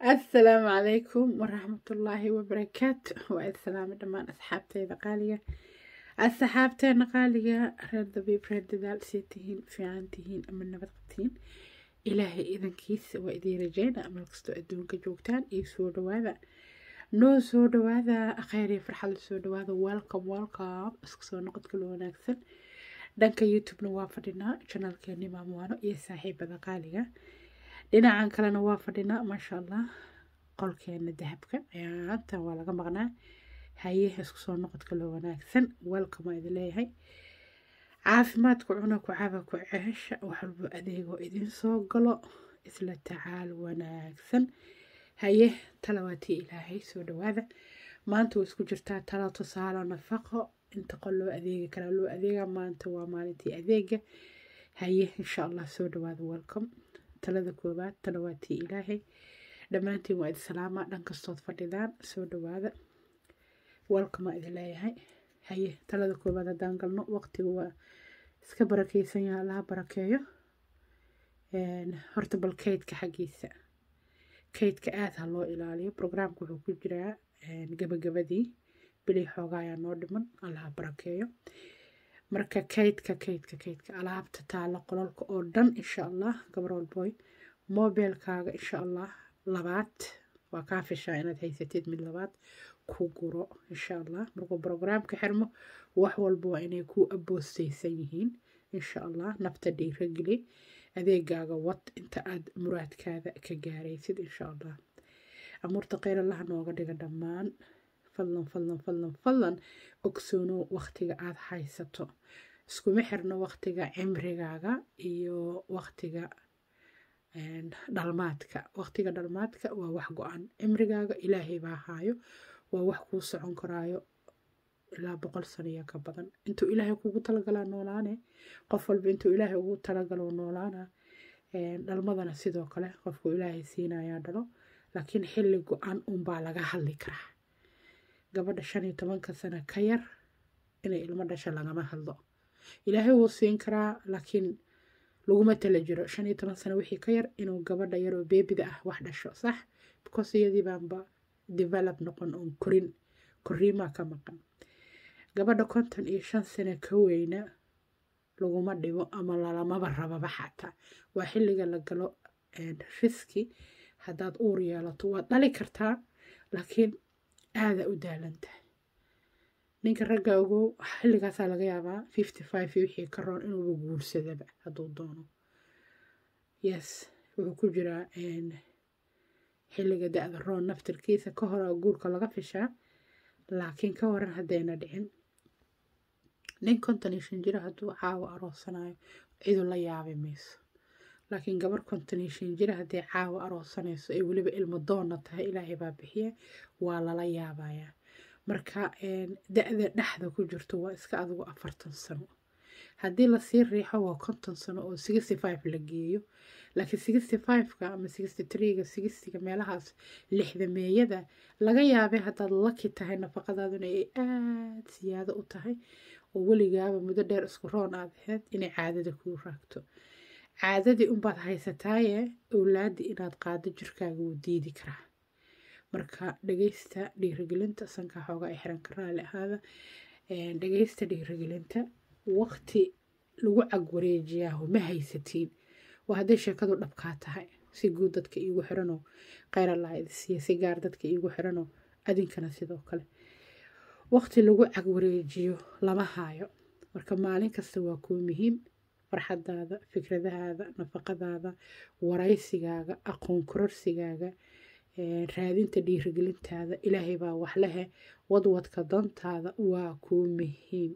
asalaamu calaykum waraxmatullaahi wabarakaatu waa islaami dhammaan asxaabteyda qaaliga asxaabteena qaaliga reer dabiib reer dadaal see tihiin fiican tihiin ama nabad qabtiin ilaahay idankiisa waa idiin rajeyna meel kastoo adduunka joogtaan iyo soo dhawaada noo soo dhawaada kheyr iyo farxad soo dhawaada welcome welcome. isku soo noqod kala wanaagsan dhanka youtubena waa fadhinaa دينا عن كلنا وافرنا ما شاء الله. قل كأن ذهبك يا أنت ولا كم غنا هاي هسكسون نقد كله وناكسن ولكم إذا لي هاي. عاف ما تقولونك وعابك وعيش وحب أديك وإذن سو قلو إثلا تعال وناكسن هاي تلواتي إلى هاي سود وهذا. ما أنتو إسكو جرتا تلاتو سالة نفقه أنت قلو أديك كلو أديك ما أنتو ومالتي أديك هاي إن شاء الله سود وهذا. ولكم talada koowaad talawaatii ilaahay. Dhammaantiin waa idin salaamaa dhan kastood fadhidaan soo dhawaada. Welcome idin leeyahay. Haye talada koowaad haddaan galno waqtiga waa iska barakeysan yaha allaha barakeeyo horta bal kaydka xaggiisa. Kaydka aada ha loo ilaaliyo. Brograamka wuxuu ku jiraa gabagabadii. Bilii xoogaa ayaa noo dhiman. Allaha barakeeyo marka kaydka kaydka kaydka alaabta taalo qololka oo dhan insha allah gabarol boy insha allah labaad. Waa kaa fishaa inaad haysatid mid labaad ku guro insha allah markuu brograamka xirmo wax walba waa inay ku aboostaysan yihiin insha allah nafta dhiirageli adeegaaga wad inta aad muraadkaada ka gaaraysid insha allah amuurta kheyr allaha nooga dhiga dhammaan fadlan fadlan fadlan fadlan ogsoono waqtiga aada haysato. Iskuma xirno waqtiga cimrigaaga iyo waqtiga dhalmaadka. Waqtiga dhalmaadka waa wax go-an. Cimrigaaga ilaahay baa haayo waa wax kuu socon karaayo ilaa boqol sano iyo ka badan. Intuu ilaahay kugu talagalaa noolaane qof walba intuu ilaahay ugu talagalo noolaana dhalmadana sidoo kale qofku ilaahay siinayaa dhalo laakiin xilli go-an unbaa laga hadli karaa gabadha shan iyo tobanka sano ka yar inay ilmo dhasha lagama hadlo. Ilaahay wuu siin karaa laakiin laguma tala jiro. Shan iyo toban sano wixii ka yar inuu gabadha yaroo beebida ah wax dhasho sax because iyadii develop noqon oon korin koriimaa ka maqan. Gabadha konton iyo shan sano ka weyna laguma dhibo ama lalamaba rababa xataa. Waa xilliga la galo riski haddaad uur yeelato waad dhali kartaa laakiin aada u daalan tahay ninka ragga ogow xilligaasaa laga yaabaa fifty five wixii ka roon inuuba guursadaba hadduu doono yes. wuxuu ku jiraa xilliga da-da roon naftarkiisa ka hora guurka laga fishaa laakiin ka waran haddayna dhicin nin konton iyo jiro hadduu caawa aroosanayo ciduu la yaabi mayso laakiin gabar konton iyo shan jiro haddii caawa aroosanayso ay weliba ilmo doonna tahay ilaahay baa bixiya waa lala yaabayaa. Marka da-da dhexda ku jirto waa iska adigu afartan sano. Haddii la sii riixo waa konton sano oo sixty five la geeyo. Laakiin sixty fiveka ama sixty threega sixtyga meelahaas lixda meeyada laga yaabay haddaad laki tahay nafaqadaaduna ay aada siyaado u tahay. Oo weligaaba muddo dheer isku roon aad ahayd inay caadada kuu raagto caadadii unbaad haysataaye owlaadii inaad qaado jirkaaga wuu diidi karaa. Marka dhageysta dhiirigelinta sanka xooga ay xiran ka raali ahaada dhiirigelinta waqti lagu cagwareejiyaaho ma haysatiin. Waa hadday sheekadu dhabkaa tahay si guud dadka iigu xiranoo kheyr si gaar dadka iigu xiranoo adinkana sidoo kale. Waqti lagu cagwareejiyo lama haayo. Marka maalin kasta waa kuu muhiim farxadaada fikradahaada nafaqadaada waraysigaaga aqoon kororsigaaga raadinta dhiirigelintaada ilaahay baa wax lehe wadwadka dantaada waa kuu muhiim.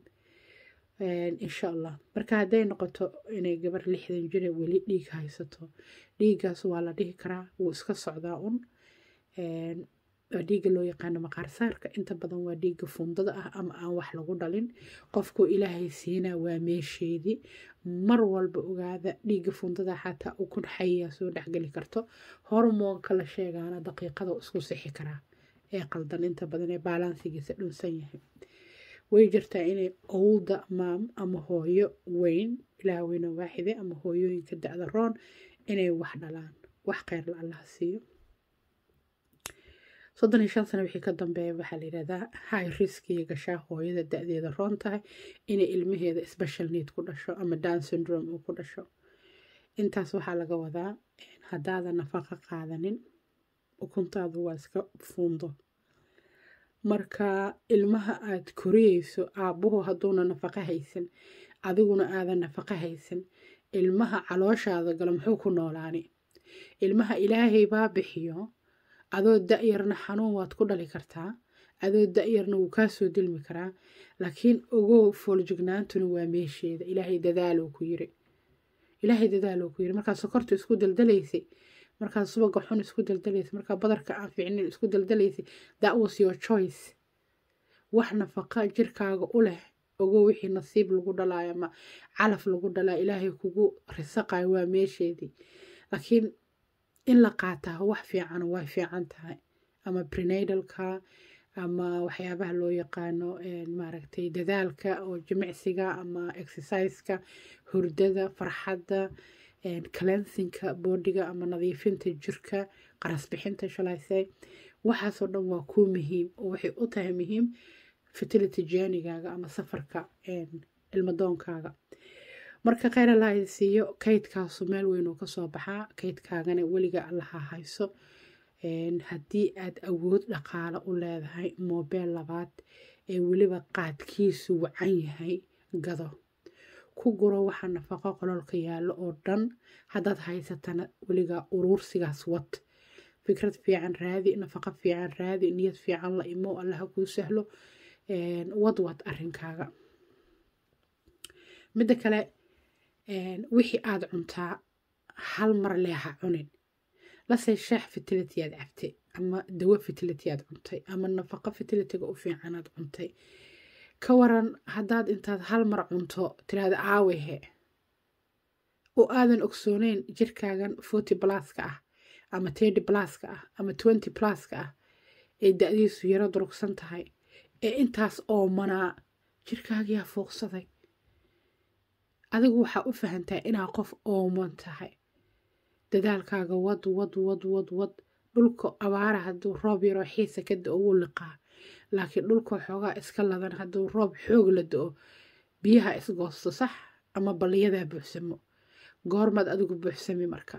Insha allah. Marka hadday noqoto inay gabar lixdan jira weli dhiig haysato dhiiggaas waa la dhihi karaa wuu iska socdaa un waa dhiigga loo yaqaano maqaarsaarka inta badan waa dhiigga fundada ah ama aan wax lagu dhalin. Qofku ilaahay siinaa waa meesheedii mar walba ogaada dhiigga fundada xataa ukun xayiya soo dhexgeli karto. Hormoonka la sheegaana daqiiqada isku sixi karaa ee qaldan. Inta badan ee baalansigiisa dhunsan yahay. Way jirtaa inay owda maam ama hooyo weyn ilaah weyna waaxide ama hooyooyinka da-da roon inay wax dhalaan. Wax kheyr la allaha siiyo soddon iyo shan sano wixii ka dambeeya waxaa la yidhahdaa high riskiga gashaa hooyada da-deeda roon inay ilmaheeda special need ku dhasho ama down syndrome uu ku dhasho. Intaas waxaa laga wadaa haddaadan nafaqo qaadanin ukuntaadu waa iska fuundo. Marka ilmaha aad koriyeyso aabbuhu hadduuna nafaqo haysan adiguna aadan nafaqo haysan ilmaha calooshaada galo muxuu ku noolaani? Ilmaha ilaahay baa bixiyo adoo da-yarna xanuun waad ku dhali kartaa adoo da-yarna wuu kaa soo dilmi karaa laakiin ogow foolajignaantuna waa meesheeda. Ilaahay dadaaluu ku yiri. Ilaahay dadaaluu ku yiri. Markaad sokorta isku daldalaysay markaad subaga xun isku daldalaysay markaad badarka aan fiicnin isku daldalaysay that was your choice. Wax nafaqa jirkaaga u leh ogow wixii nasiib lagu dhalaayo ama calaf lagu dhalaa ilaahay kugu risaqayo waa meesheedii. Laakiin in la qaataa wax fiican way fiican tahay. Ama prenatalka ama waxyaabaha loo yaqaano maaragtay dadaalka oo jimicsiga ama exerciseka hurdada farxadda cleansinka boodiga ama nadiifinta jirka qarasbixinta shalaysay waxaasoo dhan waa kuu muhiim oo waxay u tahay muhiim fertility journigaaga ama safarka ilmadoonkaaga marka kheyr allaha siiyo kaydkaasu meel weyn uu ka soo baxaa. Kaydkaagana weliga allaha hayso haddii aad awood dhaqaale u leedahay moobeel labaad ee weliba qaadkiisu wacan yahay gado. Ku guro waxaa nafaqo qololka yaallo oo dhan. Haddaad haysatana weliga uruursigaas wad. Fikrad fiican raadi nafaqo fiican raadi niyad fiican la imo allaha kuu sahlo. Wadwad arrinkaaga. Midda kale wixii aada cuntaa hal mar leeha cunin. Lase sheex fertility aad cabtay ama dawo fertility aad cuntay ama nafaqo fertilityga u fiican aad cuntay. Ka waran haddaad intaad hal mar cunto tiraada aawehe. Oo aadan ogsooneyn jirkaagan forty pluska ah ama thirty pluska ah ama twenty pluska ah ee da-diisu yaro durugsan tahay. Ee intaas oomanaa jirkaagiyaa fuuqsaday adigu waxaa u fahantaa inaa qof ooman tahay. Dadaalkaaga wad wad wad wad wad. Dhulka abaara hadduu roob yaroo xiisa ka da'o wuu liqaa. Laakiin dhulka xoogaa iska ladan hadduu roob xoog la da'o. Biyaha isgoosto sax ama balliyadaa buuxsamo? Goormaad adigu buuxsami marka.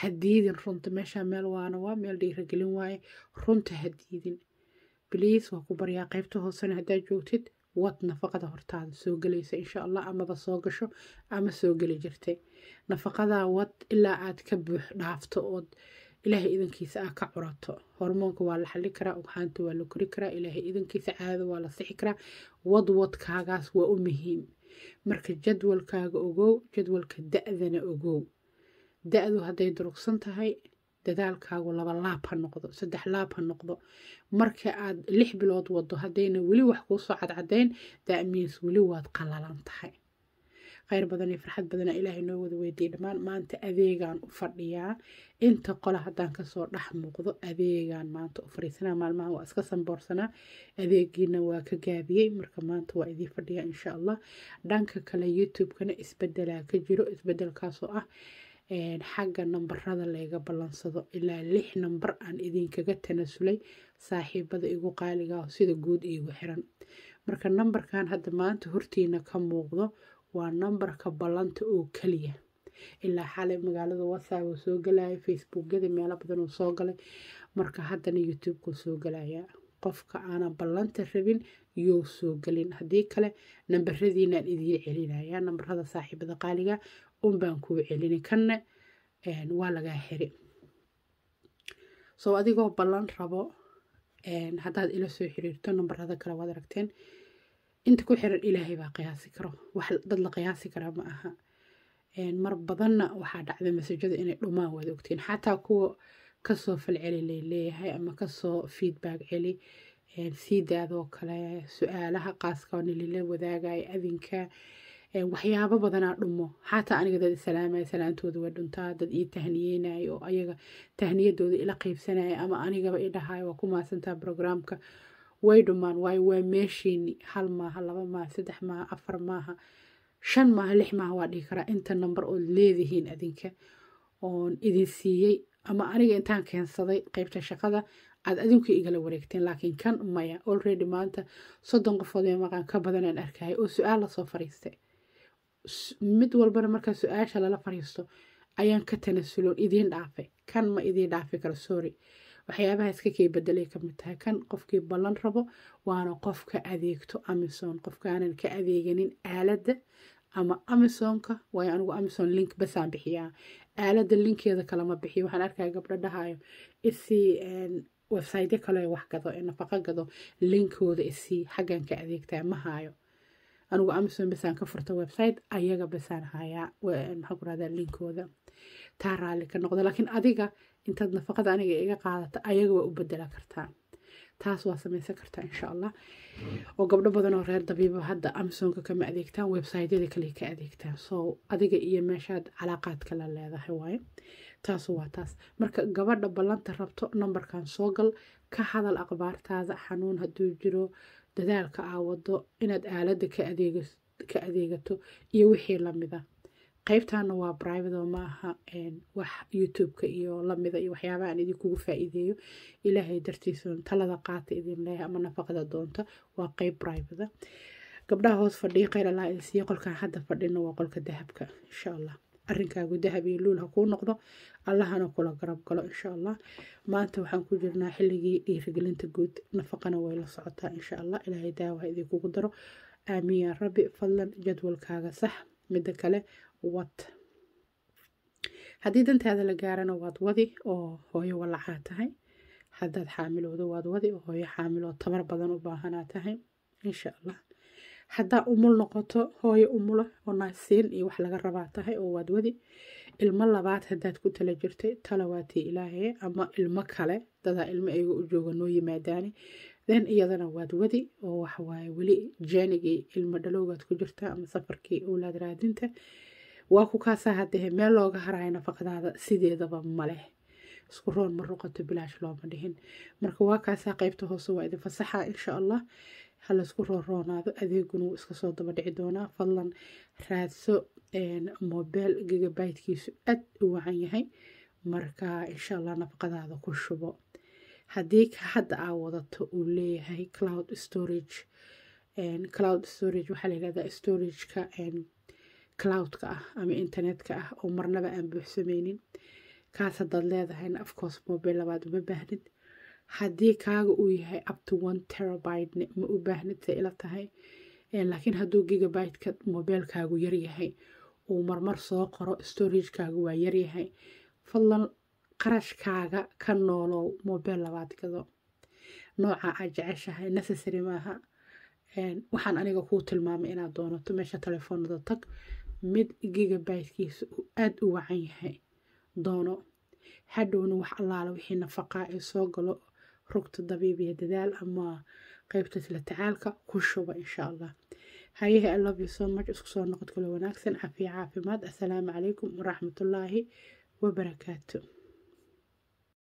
Hadiidin runta meeshaa meel waana waa meel dhiiragelin waaye. Runta hadiidin. Biliis waa ku baryaa qaybta hoosena haddaad joogtid wad nafaqada hortaada soo gelaysa insha allah amaba soo gasho ama soo geli jirtay. Nafaqadaa wad ilaa aad ka buux dhaafto ood ilaahay idankiisa ah ka curato. Hormoonka waa la xali karaa ugxaanta waa la kori karaa ilaahay idankiisa caadada waa la sixi karaa. Wadwadkaagaas waa u muhiim. Marka jadwalkaaga ogow jadwalka da-dana ogow. Da-du hadday durugsan tahay dadaalkaagu laba laab ha noqdo saddex laab ha noqdo. Marka aad lix bilood wado haddayna weli wax kuusoo cadcadayn daamiins weli waad qalalan tahay. Kheyr badan iyo farxad badana ilaahay noo wada weydiiyey. Dhammaan maanta adeegaan u fadhiyaa inta qola haddaan ka soo dhex muuqdo adeegaan maanta u fadhiisanaa. Maalmahan waa iska samboorsanaa adeegiina waa ka gaabiyey. Marka maanta waa idii fadhiyaa insha allah. Dhanka kale youtube-kana isbedelaa ka jiro. Isbedelkaasoo ah xagga nambarada layga ballansado ilaa lix nambar aan idinkaga tanasulay saaxiibada igu qaaliga sida guud iigu xiran. Marka nambarkan hadda maanta hortiina ka muuqdo waa nambarka ballanta oo keliya ilaa xalay magaalada whatsapp uu soo galaya facebookyada meelo badan uu soo galay marka haddana youtube-kuu soo galaya. Qofka aanan ballanta rabin you soo gelin haddii kale nambaradiinaan idiin celinaya nambarada saaxiibada qaaliga unbaan kuu celini kanna waa lagaa xiri soo adigoo ballan rabo haddaad ila soo xiriirto nambarada kale waad aragteen inta ku xiran ilaahay baa qiyaasi karo. Wax dad la qiyaasi karaa ma aha. Mar badanna waxaa dhacda masajada inay dhumaan waad ogtiin. Xataa kuwa ka soo falceli la leeyahay ama ka soo feedback celi siidaadoo kale su'aalaha qaaska nilila wadaagaya adinka waxyaabo badanaa dhumo xataa aniga dad salaamaya salaantooda waa dhuntaa dad ii tahniyeynayo oo ayaga tahniyadooda ila qeybsanaya ama anigaba i dhahayo waa ku maasantaa brograamka way dhumaan waayo waa meeshiini hal maaha laba maaha saddex maaha afar maaha shan maaha lix maaha waa dhihi karaa. Inta namber ood leedihiin adinka oon idin siiyey ama aniga intaan keensaday qeybta shaqada aad adinku igala wareegteen. Laakiin kan maya already maanta soddon qofood ee maqan ka badan aan arkaya oo su'aal la soo fariistay mid walbana markaa su'aasha lala fariisto ayaan ka tanasuloon idiin dhaafay. Kan ma idiin dhaafi karo sorry. Waxyaabaha iska kii bedelay ka mid tahay? Kan qofkii ballan rabo waana qof ka adeegto amison qofkaanan ka adeeganin aaladda ama amisonka waayo anigu amison link basaan bixiyaa. Aaladda linkeeda kalama bixiyo. Waxaan arkaya gabdho dhahayo isii websiteyo kale wax gado nafaqo gado. Linkooda isii xaggan ka adeegtaa ma haayo anigu amison basaan ka furta website ayaga basaan hayaa maxaa ku rahdaa linkooda taa raalli ka noqda laakiin adiga intaad nafaqada aniga iga qaadata ayaga waa u bedela kartaa taas waa samaysan kartaa insha allah oo gabdho badan oo reer dabiiba hadda amazonka kama adeegtaan websiteyada kale ka adeegtaan so adiga iyo meeshaad calaaqaad kala leedahay waaye taasu waa taas marka gabadha ballanta rabto nambarkan soo gal ka hadal aqbaartaada xanuun hadduu jiro دادالك عاوضو إناد آلادة كا أديغتو يوحي لامدا قيب تانو واا برايبادو ماها إن واح يوتوب كا إيو لامدا يوحيا باعني دي كوغو فايديو إلاهي درتيسون تالادا قاعتي إذيم لايها أما نفاقدا دونتا واا قيب برايبادا قبدا هوس فرديقا إلا لايسي يقول كان حدا فردينو واقول كا دهبكا إن شاء الله arrinkaagu dahab iyo luul ha kuu noqdo allahana kula garab galo insha allah maanta waxaan ku jirnaa xilligii dhiirigelinta guud nafaqana way la socotaa insha allah ilaahay daawa ha idinkugu daro aamiin yaa rabbi fadlan jadwalkaaga sax midda kale wad haddii dantaada la gaarana waad wadi oo hooyo walacaa tahay haddaad xaamiloodo waad wadi oo hooyo xaamiloo tabar badan u baahanaa tahay insha allah haddaa umul noqoto hooyo umula oo naasiin iyo wax laga rabaa tahay oo waad wadi. Ilmo labaad haddaad ku tala jirtay talawaatii ilaahaye ama ilmo kale dadaa ilmo iyaga u jooga noo yimaadaani. Then iyadana waad wadi oo waxawaaye weli jeenigii ilmo dhalowgaad ku jirtaa ama safarkii owlaad raadinta. Waa ku kaasaa haddee meel looga harayo nafaqadaada sideedaba maleh isku roon ma ruqato bilaash looma dhihin. Marka waa kaasaa qeybta hoose waa idin fasaxa insha allah ha laysku rooroonaado adeeguna wuu iska soo daba dhici doonaa. Fadlan raadso mobile gigabytekiisu aad u wacan yahay. Marka insha allah nafaqadaada ku shubo. Haddii ka hadda aa wadato uu leeyahay cloud storage cloud storage waxaa la yihahdaa storageka cloudka ah ama internetka ah oo marnaba aan buuxsameynin. Kaas haddaad leedahayna afcourse mobile labaad uma baahnid haddii kaaga uu yahay up to one terabytene ma u baahnid say ila tahay? Laakiin hadduu gigabyteka mobilekaagu yaryahay uu marmar soo qoro storagekaagu waa yaryahay fadlan qarashkaaga ka noolow mobile labaad gado. Nooca aad jeceshahay necessary maaha. Waxaan aniga kuu tilmaamay inaad doonato meesha telefoonada tag mid gigabytekiisa uu aada u wacan yahay. Doono. Hadhowna wax allaala wixii nafaqaa ee soo galo rugta dabiib iyo dadaal ama qeybta isla tacaalka ku shuba insha allah hayahe i love you so much. Isku soo noqod kale wanaagsan. Cafiya caafimaad. Assalaamu calaykum waraxmatullaahi wabarakaatu